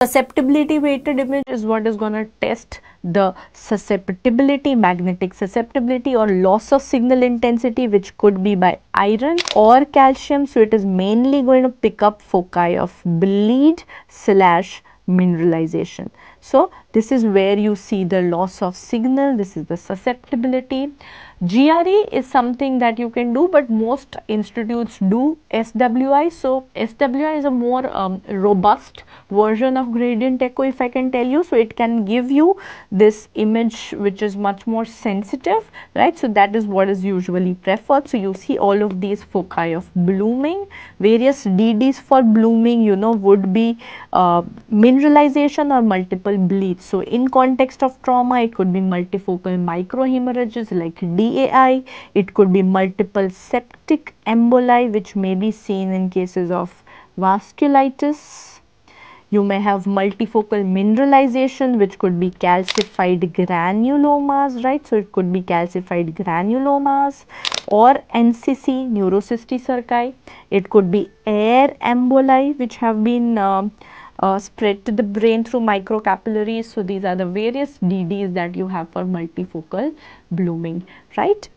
susceptibility weighted image is what is going to test the susceptibility magnetic susceptibility or loss of signal intensity which could be by iron or calcium. So it is mainly going to pick up foci of bleed slash mineralization. So this is where you see the loss of signal. This is the susceptibility GRE is something that you can do but most institutes do SWI. So, SWI is a more um, robust version of gradient echo if I can tell you. So, it can give you this image which is much more sensitive right. So, that is what is usually preferred. So, you see all of these foci of blooming various DDs for blooming you know would be uh, mineralization or multiple bleeds. So, in context of trauma it could be multifocal microhemorrhages like D DAI, it could be multiple septic emboli which may be seen in cases of vasculitis. You may have multifocal mineralization which could be calcified granulomas, right. So, it could be calcified granulomas or NCC neurocysticerci. It could be air emboli which have been uh, uh, spread to the brain through microcapillaries. So, these are the various DDs that you have for multifocal blooming, right.